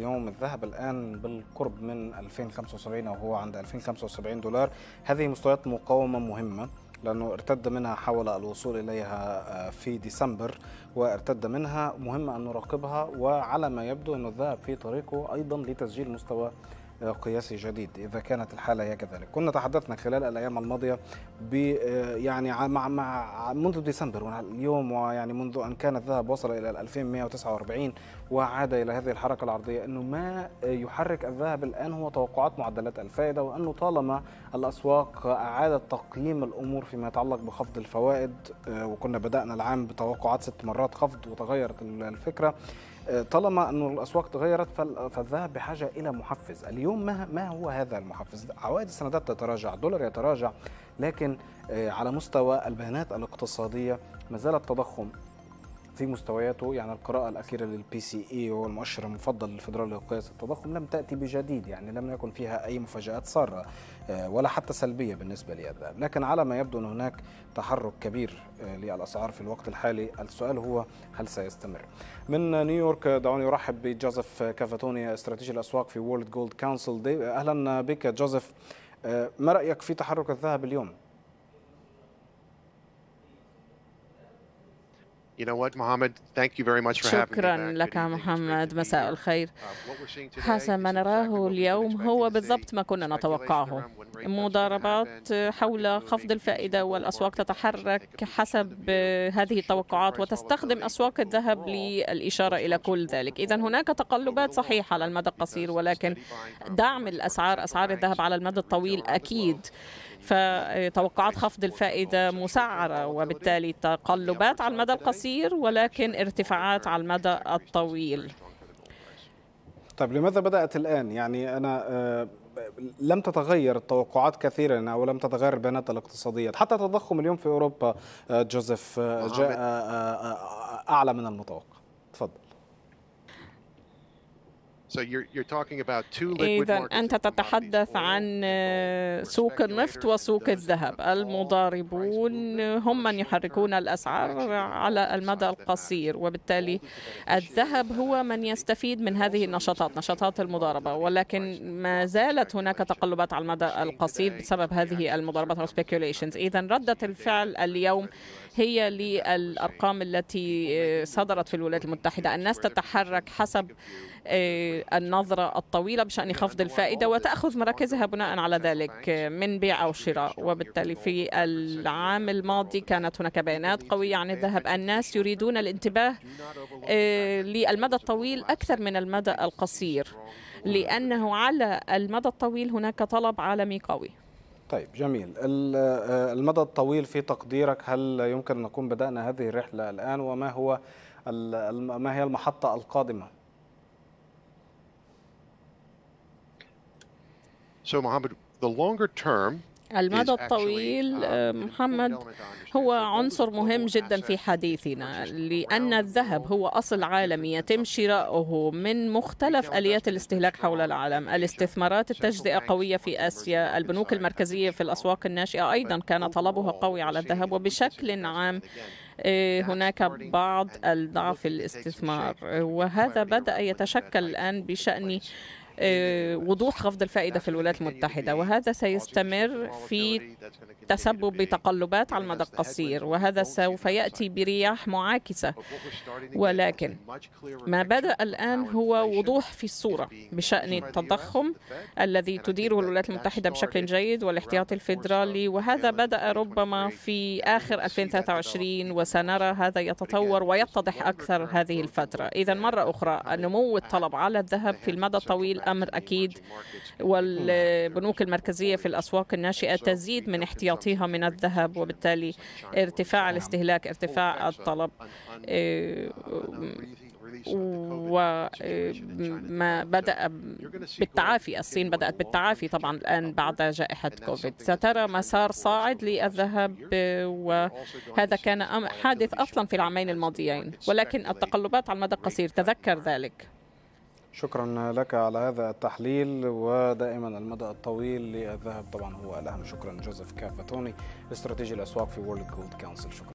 يوم الذهب الآن بالقرب من 2075 أو هو عند 2075 دولار. هذه مستويات مقاومة مهمة لأنه ارتد منها حول الوصول إليها في ديسمبر وارتد منها. مهم أن نراقبها وعلى ما يبدو أن الذهب في طريقه أيضا لتسجيل مستوى قياسي جديد إذا كانت الحالة هي كذلك. كنا تحدثنا خلال الأيام الماضية ب يعني مع مع منذ ديسمبر اليوم ويعني منذ أن كان الذهب وصل إلى 2149 وعاد إلى هذه الحركة العرضية أنه ما يحرك الذهب الآن هو توقعات معدلات الفائدة وأنه طالما الأسواق أعادت تقييم الأمور فيما يتعلق بخفض الفوائد وكنا بدأنا العام بتوقعات ست مرات خفض وتغيرت الفكرة طالما أن الأسواق تغيرت فالذهب بحاجة إلى محفز. اليوم ما, هو هذا المحفز؟ عوائد السندات تتراجع الدولار يتراجع لكن على مستوى البيانات الاقتصادية ما زال التضخم في مستوياته يعني القراءة الأخيرة لل PCE هو المؤشر المفضل للفدرالي لقياس التضخم لم تأتي بجديد يعني لم يكن فيها أي مفاجآت سارة ولا حتى سلبية بالنسبة للذهب لكن على ما يبدو أن هناك تحرك كبير للأسعار في الوقت الحالي السؤال هو هل سيستمر؟ من نيويورك دعوني أرحب بجوزيف كافاتوني استراتيجي الأسواق في World Gold Council أهلا بك جوزيف ما رأيك في تحرك الذهب اليوم؟ شكرا. لك محمد مساء. الخير Uh, حسب ما نراه اليوم هو. بالضبط ما كنا نتوقعه مضاربات حول خفض الفائدة والأسواق تتحرك حسب. هذه التوقعات وتستخدم أسواق الذهب للإشارة إلى كل ذلك إذا هناك تقلبات صحيحة على المدى القصير ولكن دعم الأسعار أسعار الذهب على المدى الطويل أكيد فتوقعات خفض الفائدة مسعرة وبالتالي تقلبات على المدى القصير ولكن ارتفاعات على المدى الطويل. طيب لماذا بدأت الآن؟ يعني أنا آه، لم تتغير التوقعات كثيرا أو لم تتغير البيانات الاقتصادية. حتى التضخم اليوم في أوروبا آه، جوزيف آه، جاء أعلى من المتوقع. تفضل. إذا أنت تتحدث عن سوق النفط وسوق الذهب. المضاربون هم من يحركون الأسعار على المدى القصير وبالتالي الذهب هو من يستفيد من هذه النشاطات نشاطات المضاربة. ولكن ما زالت هناك تقلبات على المدى القصير بسبب هذه المضاربات أو speculations. إذا ردة الفعل اليوم هي للأرقام التي صدرت في الولايات المتحدة. الناس تتحرك حسب النظرة الطويلة بشأن خفض الفائدة وتأخذ مراكزها بناء على ذلك من بيع أو شراء. وبالتالي في العام الماضي كانت هناك بيانات قوية عن الذهب. الناس يريدون الانتباه للمدى الطويل أكثر من المدى القصير لأنه على المدى الطويل هناك طلب عالمي قوي. طيب جميل. آه، المدى الطويل في تقديرك هل يمكن أن نكون بدأنا هذه الرحلة الآن؟ وما هو ما هي المحطة القادمة؟ So Mohammed, the longer term المدى الطويل um, آه، محمد. هو عنصر مهم جدا في حديثنا لأن الذهب هو أصل عالمي يتم شراؤه من مختلف آليات الاستهلاك حول العالم. الاستثمارات التجزئة قوية في آسيا البنوك المركزية في الأسواق الناشئة أيضا كان طلبها قوي على الذهب وبشكل عام. آه، هناك بعض الضعف الاستثمار. وهذا بدأ يتشكل الآن بشأن وضوح خفض الفائدة في الولايات المتحدة وهذا سيستمر في تسبب بتقلبات على المدى القصير وهذا سوف يأتي برياح معاكسة. ولكن ما بدأ الآن هو وضوح في الصورة بشأن التضخم الذي تديره الولايات المتحدة بشكل جيد والاحتياطي الفيدرالي وهذا بدأ ربما في آخر 2023 وسنرى هذا يتطور ويتضح أكثر هذه الفترة. إذا مرة أخرى نمو الطلب على الذهب في المدى الطويل أمر أكيد. والبنوك المركزية في الأسواق الناشئة تزيد من احتياطها من الذهب وبالتالي ارتفاع الاستهلاك ارتفاع الطلب. وما بدأ بالتعافي الصين بدأت بالتعافي طبعا الآن بعد جائحة كوفيد. سترى مسار صاعد للذهب وهذا كان حادث أصلا في العامين الماضيين ولكن التقلبات على المدى القصير تذكر ذلك. شكرا لك على هذا التحليل ودائما المدى الطويل للذهب طبعا هو الأهم. شكرا جوزيف كافتوني استراتيجي الأسواق في World Gold Council شكرا.